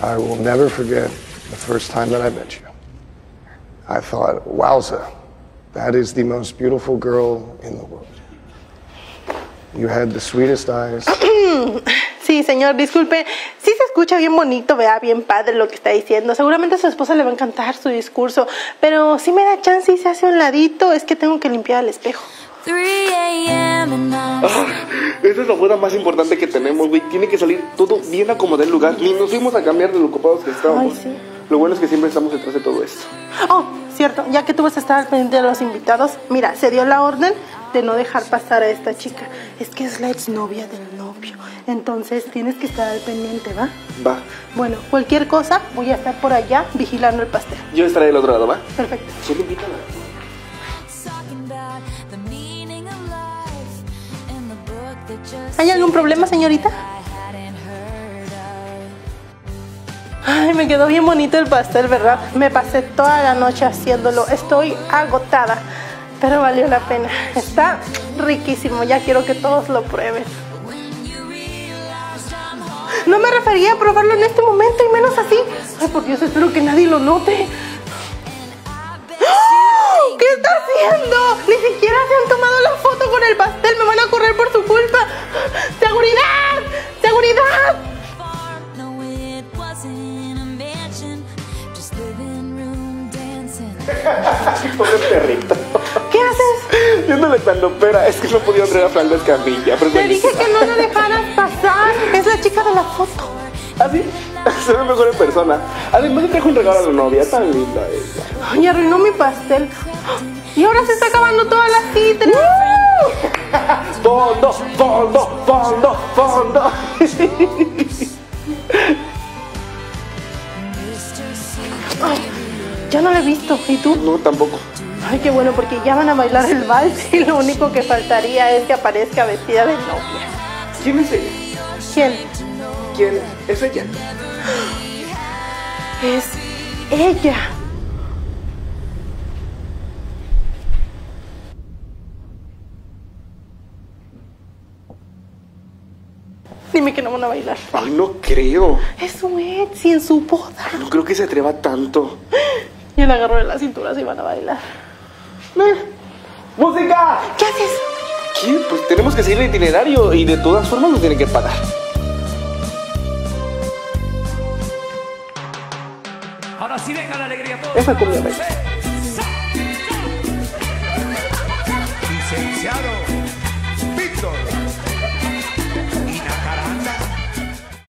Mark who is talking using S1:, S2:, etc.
S1: I will never forget the first time that I met you. I thought, wowza, that is the most beautiful girl in the world. You had the sweetest eyes.
S2: Sí, señor, disculpe. Sí se escucha bien bonito, vea bien padre lo que está diciendo. Seguramente a su esposa le va a encantar su discurso, pero si me da chance y se hace un ladito, es que tengo que limpiar el espejo.
S3: 3 a.m. and I'm
S4: Esa es la boda más importante que tenemos, güey. Tiene que salir todo bien acomodado en lugar. Ni nos fuimos a cambiar de lo ocupados que estábamos.
S2: Ay, sí.
S4: Lo bueno es que siempre estamos detrás de todo esto.
S2: Oh, cierto, ya que tú vas a estar al pendiente de los invitados, mira, se dio la orden de no dejar pasar a esta chica. Es que es la exnovia del novio. Entonces tienes que estar al pendiente, ¿va?
S4: Va.
S2: Bueno, cualquier cosa, voy a estar por allá vigilando el pastel.
S4: Yo estaré del otro lado, ¿va?
S2: Perfecto.
S4: Solo invítala.
S2: ¿Hay algún problema, señorita? Ay, me quedó bien bonito el pastel, ¿verdad? Me pasé toda la noche haciéndolo. Estoy agotada, pero valió la pena. Está riquísimo. Ya quiero que todos lo prueben. No me refería a probarlo en este momento y menos así. Ay, por Dios, espero que nadie lo note.
S4: Pobre perrito.
S2: ¿Qué haces?
S4: Viéndole cuando opera. Es que no podía traer a Fran la escamilla.
S2: Te dije que no la dejaras pasar. Es la chica de la foto.
S4: ¿Así? Se ve mejor en persona. Además, le trajo un regalo a la novia. Tan linda ella.
S2: Ay, arruinó mi pastel. Y ahora se está acabando toda la citra.
S4: Fondo, fondo, fondo, fondo.
S2: Ya no la he visto. ¿Y tú?
S4: No, tampoco.
S2: Ay, qué bueno, porque ya van a bailar el vals y lo único que faltaría es que aparezca vestida de novia.
S4: ¿Quién es ella?
S2: ¿Quién?
S4: ¿Quién es ella?
S2: Es ella. Dime que no van a bailar.
S4: Ay, no creo.
S2: Es su ex y en su boda.
S4: No creo que se atreva tanto.
S2: Y la agarró de la cintura, se iban a bailar.
S4: ¡Música!
S2: ¿Qué haces?
S4: ¿Qué? Pues tenemos que seguir el itinerario y de todas formas nos tienen que pagar.
S5: Ahora sí venga la alegría todos.
S4: Esa comida,
S5: Licenciado.